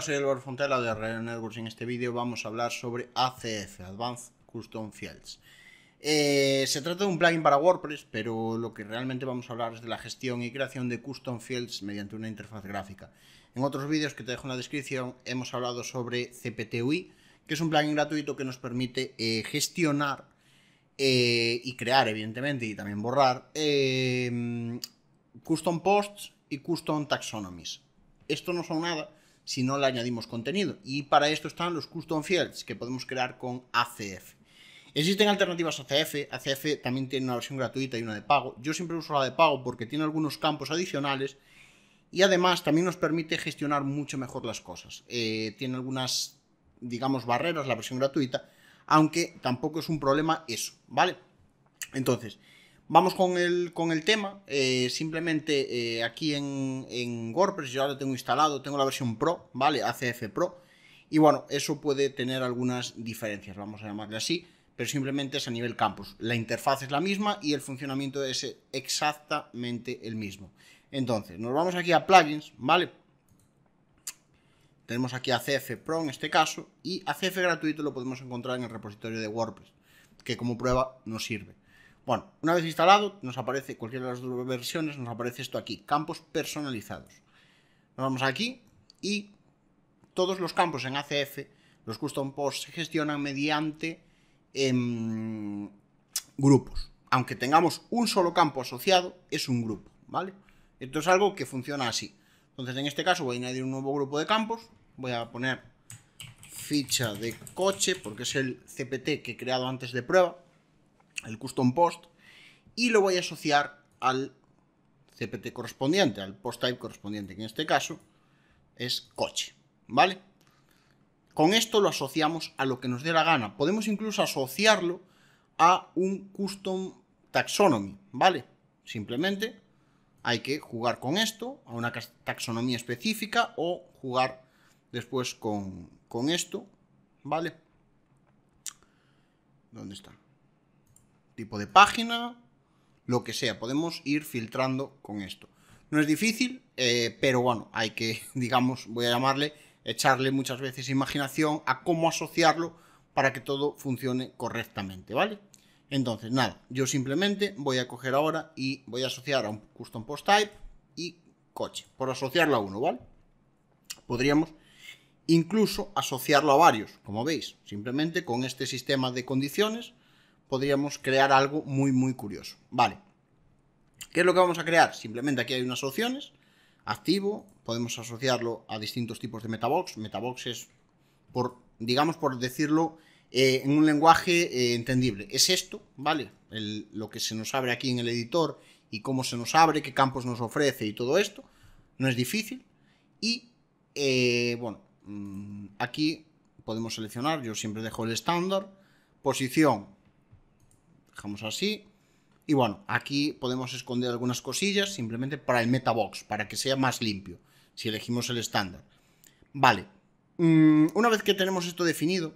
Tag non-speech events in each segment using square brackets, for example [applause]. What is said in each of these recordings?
Soy Álvaro Fontela de Red Networks. En este vídeo vamos a hablar sobre ACF, Advanced Custom Fields. Eh, se trata de un plugin para WordPress, pero lo que realmente vamos a hablar es de la gestión y creación de custom fields mediante una interfaz gráfica. En otros vídeos que te dejo en la descripción hemos hablado sobre CPTUI, que es un plugin gratuito que nos permite eh, gestionar eh, y crear, evidentemente, y también borrar custom posts y custom taxonomies. Esto no son nada si no le añadimos contenido. Y para esto están los custom fields que podemos crear con ACF. Existen alternativas a ACF. ACF también tiene una versión gratuita y una de pago. Yo siempre uso la de pago porque tiene algunos campos adicionales y además también nos permite gestionar mucho mejor las cosas. Eh, tiene algunas, digamos, barreras la versión gratuita, aunque tampoco es un problema eso, ¿vale? Entonces, Vamos con el, con el tema. Eh, simplemente eh, aquí en, WordPress yo ya lo tengo instalado, tengo la versión Pro, ¿vale? ACF Pro. Y bueno, eso puede tener algunas diferencias, vamos a llamarle así, pero simplemente es a nivel campus. La interfaz es la misma y el funcionamiento es exactamente el mismo. Entonces, nos vamos aquí a plugins, ¿vale? Tenemos aquí ACF Pro en este caso y ACF gratuito lo podemos encontrar en el repositorio de WordPress, que como prueba nos sirve. Bueno, una vez instalado, nos aparece cualquiera de las dos versiones, nos aparece esto aquí, campos personalizados. Nos vamos aquí y todos los campos en ACF, los custom posts se gestionan mediante em, grupos. Aunque tengamos un solo campo asociado, es un grupo, ¿vale? Esto es algo que funciona así. Entonces, en este caso voy a añadir un nuevo grupo de campos. Voy a poner ficha de coche, porque es el CPT que he creado antes de prueba el custom post, y lo voy a asociar al CPT correspondiente, al post type correspondiente, que en este caso es coche, ¿vale? Con esto lo asociamos a lo que nos dé la gana. Podemos incluso asociarlo a un custom taxonomy, ¿vale? Simplemente hay que jugar con esto, a una taxonomía específica o jugar después con, con esto, ¿vale? ¿Dónde está? Tipo de página, lo que sea. Podemos ir filtrando con esto. No es difícil, eh, pero bueno, hay que, [laughs] digamos, voy a llamarle, echarle muchas veces imaginación a cómo asociarlo para que todo funcione correctamente, ¿vale? Entonces, nada, yo simplemente voy a coger ahora y voy a asociar a un custom post type y coche, por asociarlo a uno, ¿vale? Podríamos incluso asociarlo a varios, como veis, simplemente con este sistema de condiciones podríamos crear algo muy, muy curioso. Vale. ¿Qué es lo que vamos a crear? Simplemente aquí hay unas opciones. Activo, podemos asociarlo a distintos tipos de metabox. Metabox es, por, digamos, por decirlo eh, en un lenguaje eh, entendible. Es esto, ¿vale? lo que se nos abre aquí en el editor y cómo se nos abre, qué campos nos ofrece y todo esto. No es difícil. Y, eh, bueno, mm, aquí podemos seleccionar, yo siempre dejo el estándar. Posición, Dejamos así. Y bueno, aquí podemos esconder algunas cosillas simplemente para el metabox, para que sea más limpio, si elegimos el estándar. Vale, mm, una vez que tenemos esto definido,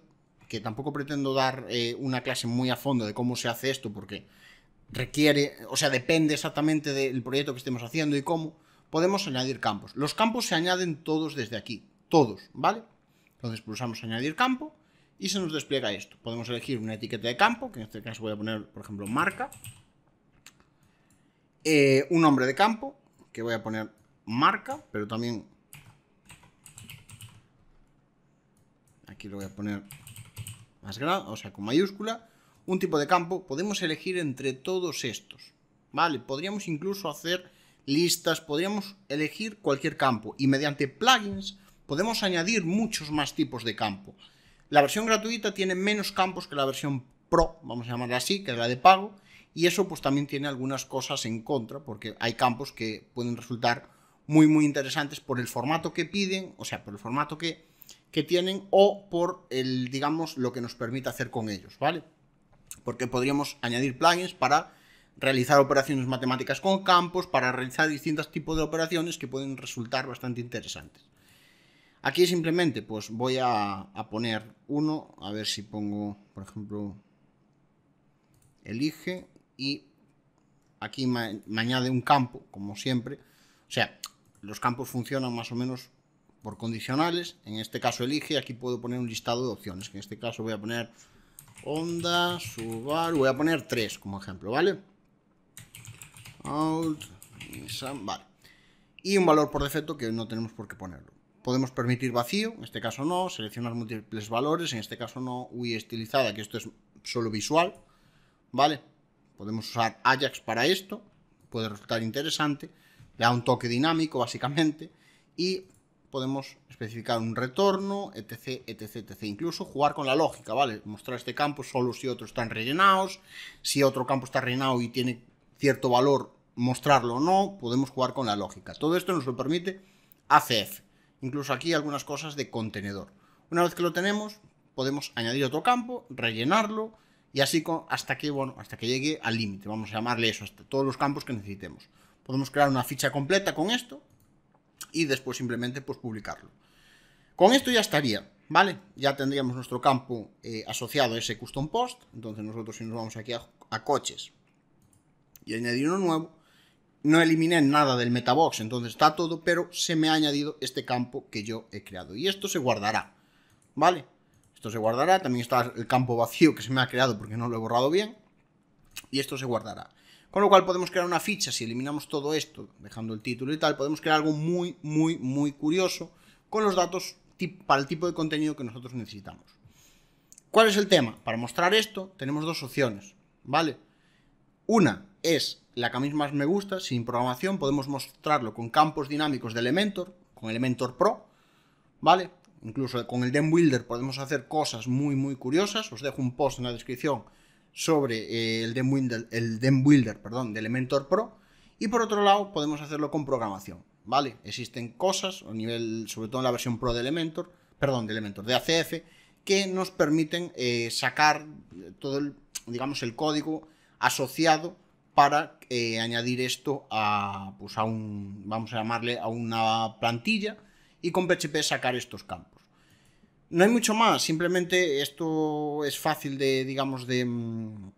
que tampoco pretendo dar eh, una clase muy a fondo de cómo se hace esto, porque requiere, o sea, depende exactamente del proyecto que estemos haciendo y cómo, podemos añadir campos. Los campos se añaden todos desde aquí, todos, ¿vale? Entonces pulsamos añadir campo y se nos despliega esto. Podemos elegir una etiqueta de campo, que en este caso voy a poner, por ejemplo, marca. Eh, un nombre de campo, que voy a poner marca, pero también... Aquí lo voy a poner más grande, o sea, con mayúscula. Un tipo de campo, podemos elegir entre todos estos. ¿Vale? Podríamos incluso hacer listas, podríamos elegir cualquier campo. Y mediante plugins podemos añadir muchos más tipos de campo. La versión gratuita tiene menos campos que la versión Pro, vamos a llamarla así, que es la de pago, y eso pues también tiene algunas cosas en contra, porque hay campos que pueden resultar muy muy interesantes por el formato que piden, o sea, por el formato que, que tienen o por el, digamos, lo que nos permite hacer con ellos, ¿vale? Porque podríamos añadir plugins para realizar operaciones matemáticas con campos, para realizar distintos tipos de operaciones que pueden resultar bastante interesantes. Aquí simplemente pues voy a, poner uno, a ver si pongo, por ejemplo, elige y aquí me, añade un campo, como siempre. O sea, los campos funcionan más o menos por condicionales, en este caso elige, aquí puedo poner un listado de opciones, en este caso voy a poner Honda, Subaru, voy a poner tres como ejemplo, ¿vale? Out, Nissan, vale. Y un valor por defecto que no tenemos por qué ponerlo. Podemos permitir vacío, en este caso no, seleccionar múltiples valores, en este caso no, UI estilizada, que esto es solo visual, ¿vale? Podemos usar Ajax para esto, puede resultar interesante, le da un toque dinámico básicamente, y podemos especificar un retorno, etc, etc, etc. Incluso jugar con la lógica, ¿vale? Mostrar este campo solo si otros están rellenados, si otro campo está rellenado y tiene cierto valor, mostrarlo o no, podemos jugar con la lógica. Todo esto nos lo permite ACF. Incluso aquí algunas cosas de contenedor. Una vez que lo tenemos, podemos añadir otro campo, rellenarlo y así hasta que, bueno, hasta que llegue al límite. Vamos a llamarle eso, hasta todos los campos que necesitemos. Podemos crear una ficha completa con esto, y después simplemente pues publicarlo. Con esto ya estaría, ¿vale? Ya tendríamos nuestro campo eh, asociado a ese custom post, entonces nosotros si nos vamos aquí a, coches y añadir uno nuevo, no eliminé nada del metabox, entonces está todo, pero se me ha añadido este campo que yo he creado. Y esto se guardará, ¿vale? Esto se guardará, también está el campo vacío que se me ha creado porque no lo he borrado bien. Y esto se guardará. Con lo cual podemos crear una ficha, si eliminamos todo esto, dejando el título y tal, podemos crear algo muy, muy, muy curioso con los datos para el tipo de contenido que nosotros necesitamos. ¿Cuál es el tema? Para mostrar esto tenemos dos opciones, ¿vale? Una es la que a mí más me gusta, sin programación, podemos mostrarlo con campos dinámicos de Elementor, con Elementor Pro, ¿vale? Incluso con el DEM Builder podemos hacer cosas muy, muy curiosas. Os dejo un post en la descripción sobre eh, el, DEM Builder, el Builder perdón, de Elementor Pro. Y por otro lado, podemos hacerlo con programación, ¿vale? Existen cosas, a nivel, sobre todo en la versión Pro de Elementor, perdón, de Elementor, de ACF, que nos permiten eh, sacar todo el, digamos, el código asociado para eh, añadir esto a, pues a un, vamos a llamarle, a una plantilla y con PHP sacar estos campos. No hay mucho más, simplemente esto es fácil de, digamos, de, mm,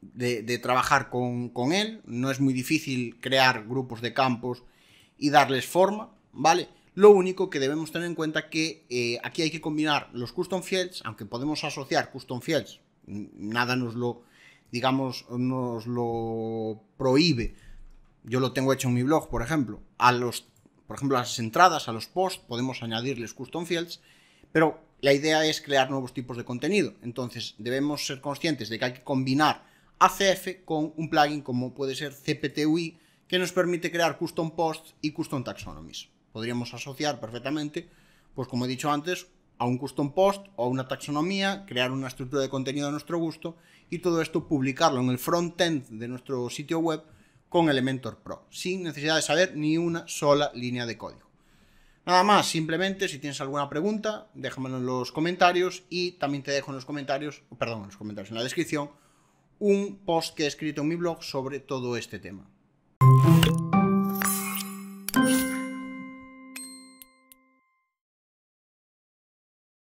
de, trabajar con, él. No es muy difícil crear grupos de campos y darles forma, ¿vale? Lo único que debemos tener en cuenta que eh, aquí hay que combinar los custom fields, aunque podemos asociar custom fields, nada nos lo, digamos, nos lo prohíbe. Yo lo tengo hecho en mi blog, por ejemplo. A los, por ejemplo, a las entradas, a los posts, podemos añadirles custom fields pero la idea es crear nuevos tipos de contenido. Entonces debemos ser conscientes de que hay que combinar ACF con un plugin como puede ser CPTUI que nos permite crear custom posts y custom taxonomies. Podríamos asociar perfectamente, pues como he dicho antes, a un custom post o a una taxonomía, crear una estructura de contenido a nuestro gusto y todo esto publicarlo en el frontend de nuestro sitio web con Elementor Pro, sin necesidad de saber ni una sola línea de código. Nada más, simplemente si tienes alguna pregunta, déjamelo en los comentarios y también te dejo en los comentarios, perdón, en los comentarios, en la descripción, un post que he escrito en mi blog sobre todo este tema.